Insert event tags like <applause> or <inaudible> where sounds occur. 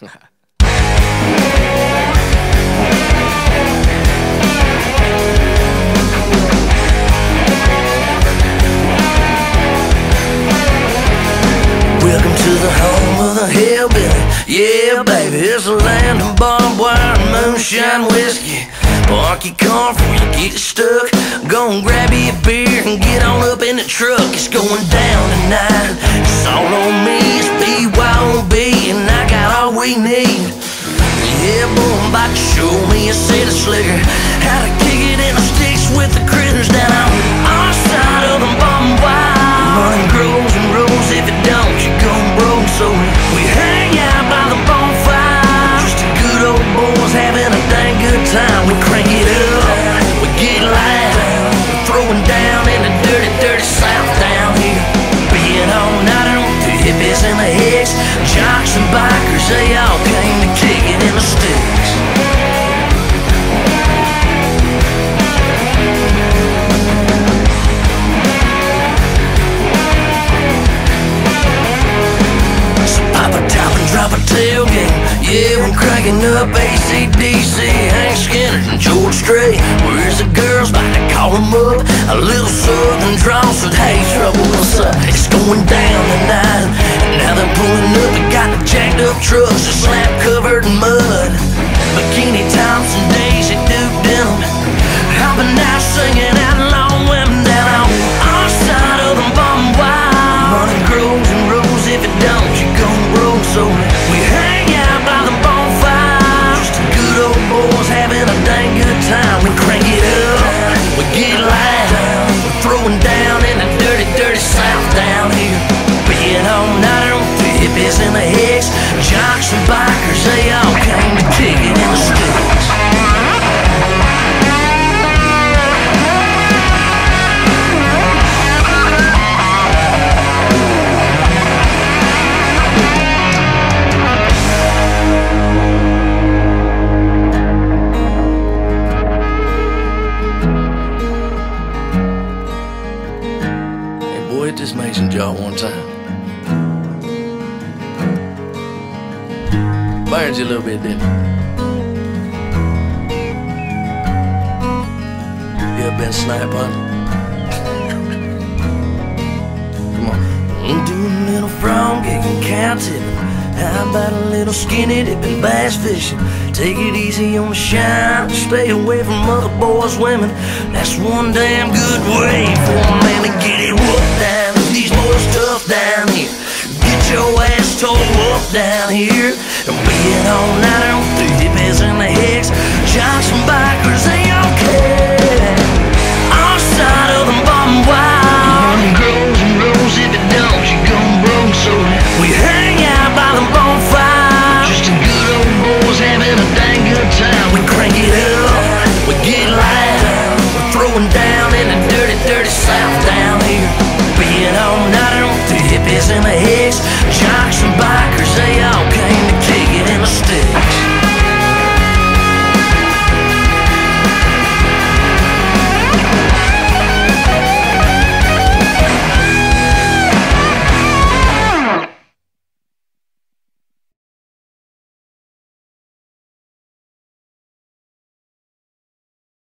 <laughs> Welcome to the home of the hillbilly. Yeah, baby, it's a land of barbed wire and moonshine whiskey. Park your car before you get stuck. Go and grab you a beer and get on up in the truck. It's going down tonight. It's all on me. It's hippies and the hicks, jocks and bikers, they all came to kick it in the sticks. So pop a top and drop a tailgate. Yeah, we're cranking up ACDC, Hank Skynyrd and George Strait. Where's the girls? About to call them up. A little southern drawl said, Hey, trouble, what's up? It's going down tonight. Pulling up and got the jacked up trucks, a slap covered in mud. Bikini tops Just Mason jar one time. Burns you a little bit, didn't it? You ever been? <laughs> Come on. Doing a little frog cow tipping. How about a little skinny dipping, bass fishing? Take it easy on the shine, stay away from other boys' women. That's one damn good way down here. And being all night